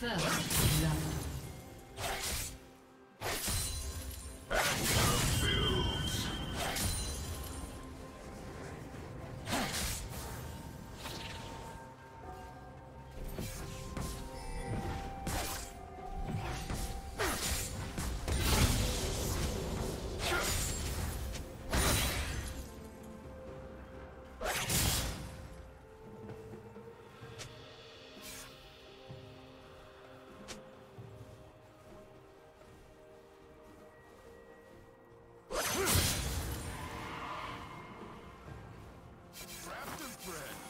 First Red.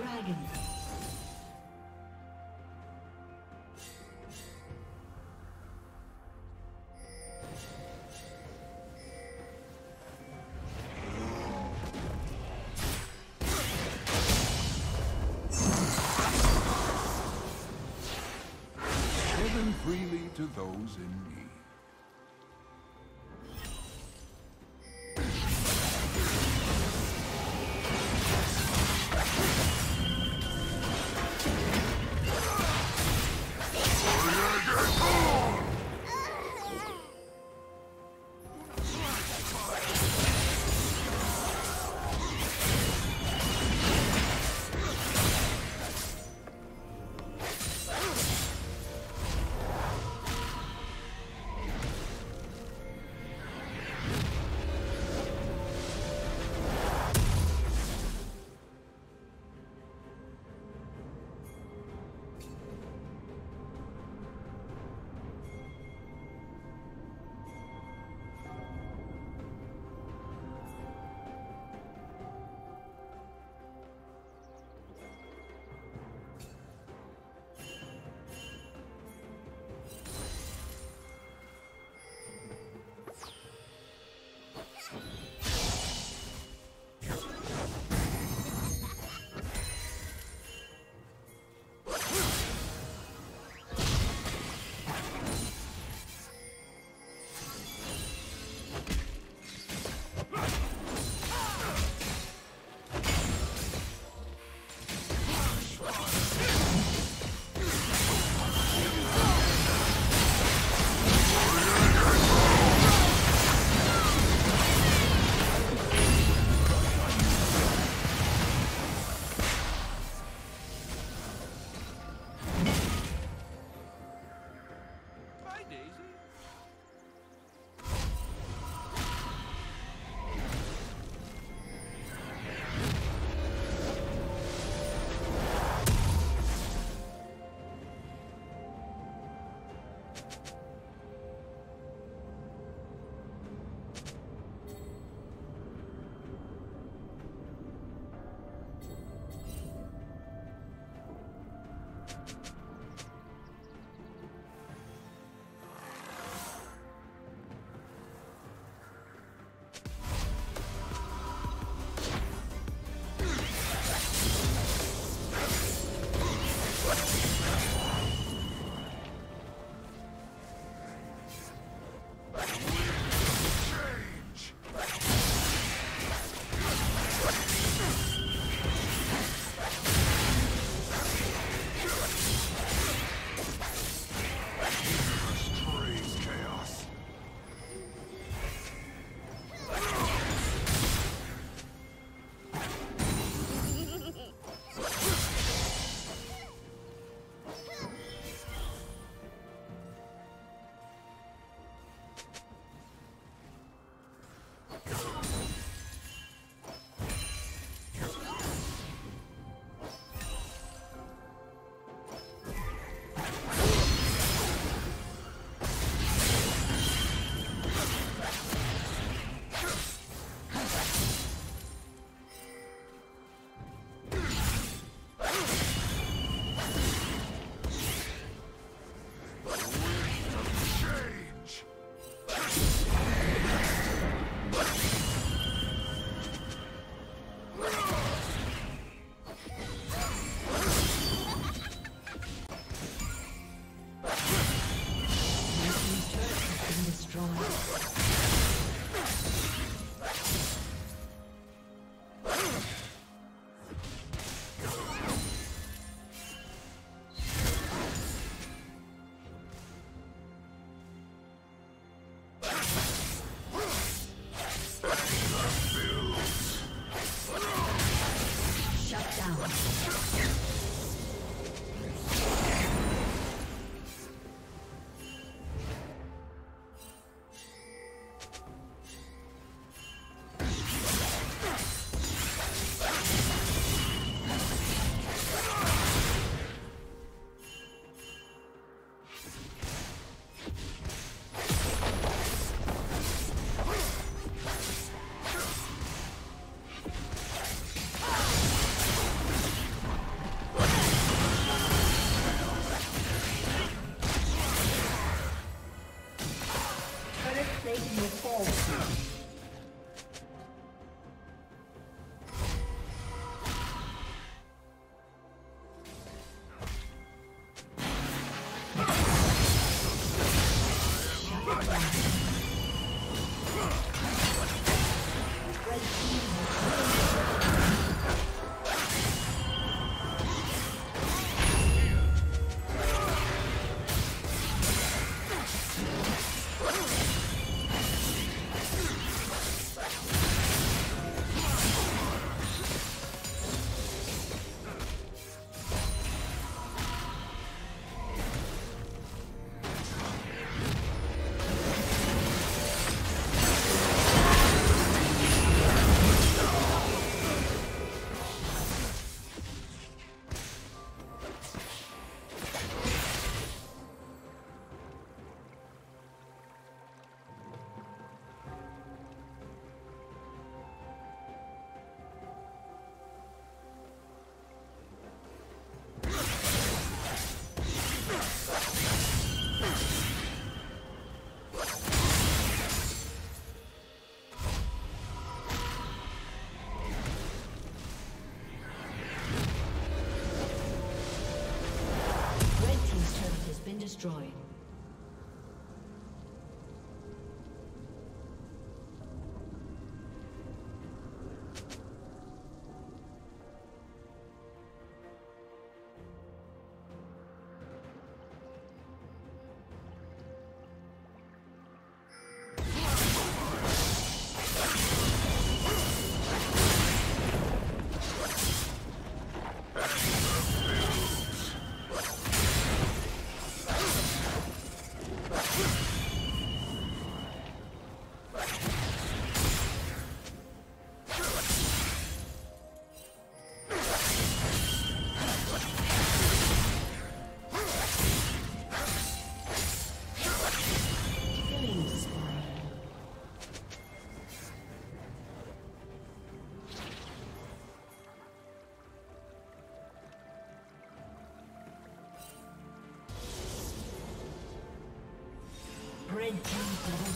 Dragon. Given freely to those in need.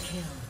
Kill.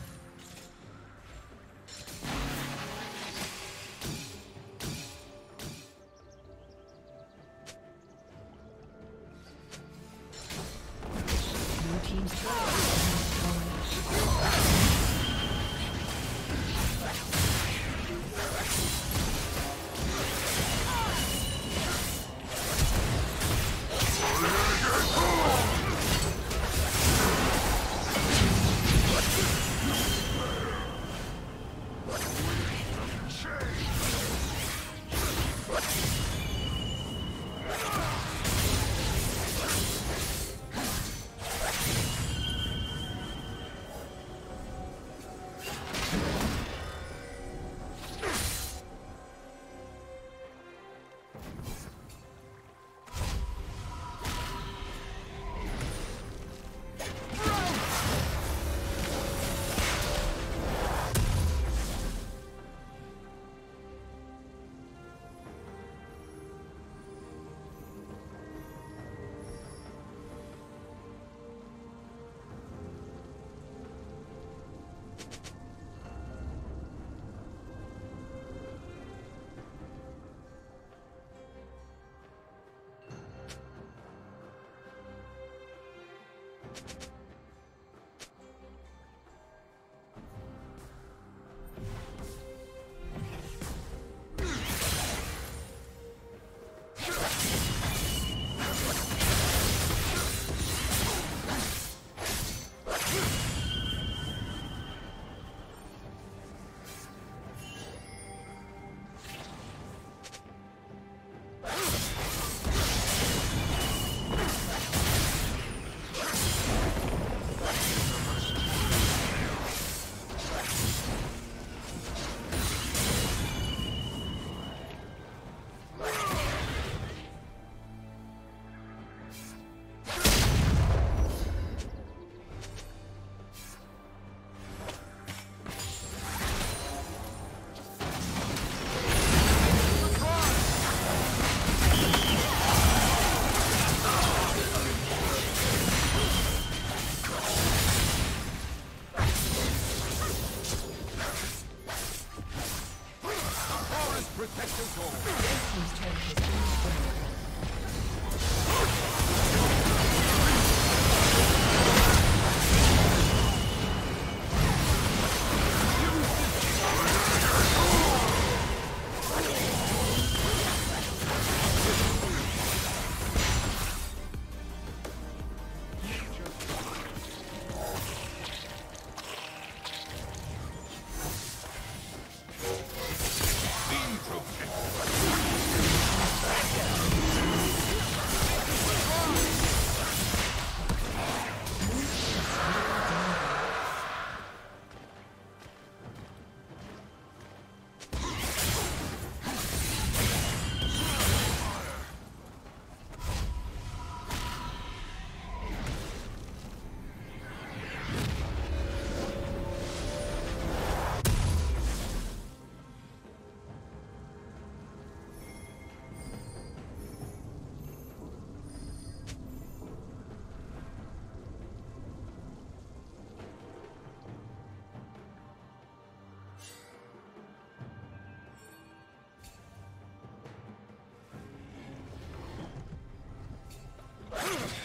Ugh!